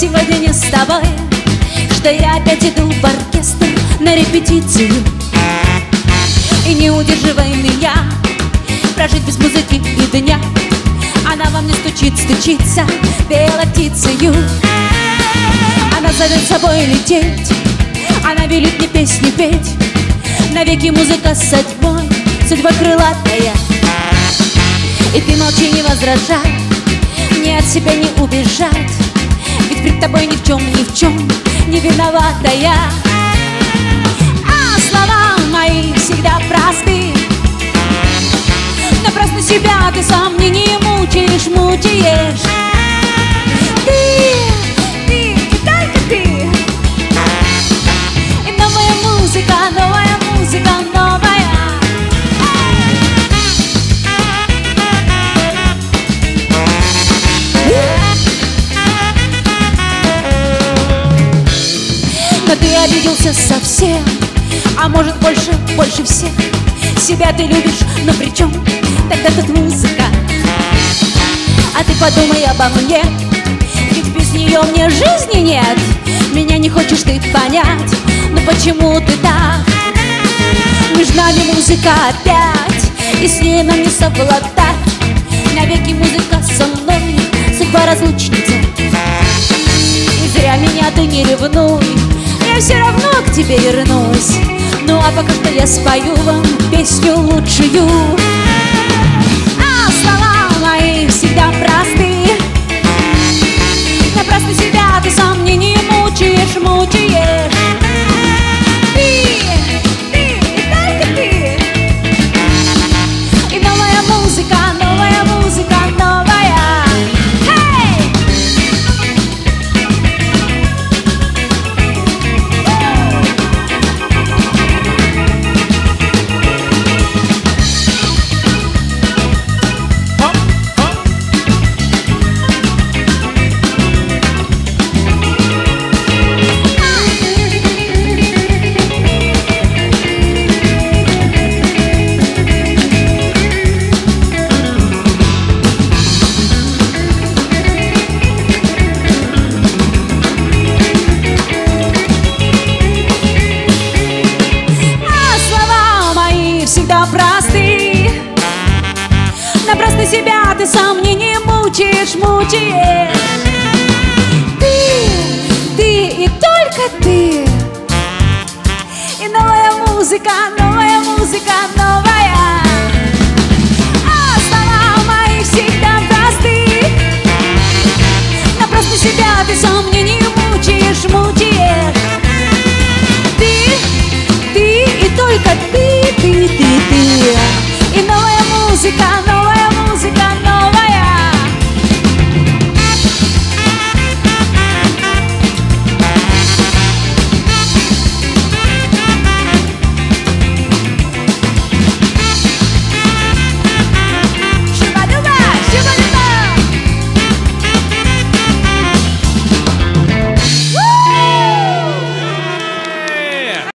сегодня не с тобой Что я опять иду в оркестр на репетицию. И не удерживай меня Прожить без музыки и дня. Она во мне стучит, стучится Белой птицею. Она зовет собой лететь Она велит мне песни петь. Навеки музыка с судьбой Судьба крылатая. И ты молчи, не возражай Мне от себя не убежать Ведь пред тобой ни в чем, ни в чем Не виновата я. А слова мои всегда просты. Напрасно себя ты сам мне не мучаешь, мучаешь обиделся совсем. А может больше, больше всех Себя ты любишь, но при чем тогда тут музыка? А ты подумай обо мне Ведь без нее мне жизни нет. Меня не хочешь ты понять Но почему ты так? Между нами музыка опять И с ней нам не совладать. Навеки музыка со мной Судьба разлучница. И зря меня ты не ревнуй все равно к тебе вернусь. Ну а пока что я спою вам Песню лучшую. А слова ты сам мне не мучаешь, мучаешь. Ты, ты и только ты. И новая музыка, новая музыка, новая. А слова мои всегда просты. Напрасно себя ты сам мне не мучаешь, мучаешь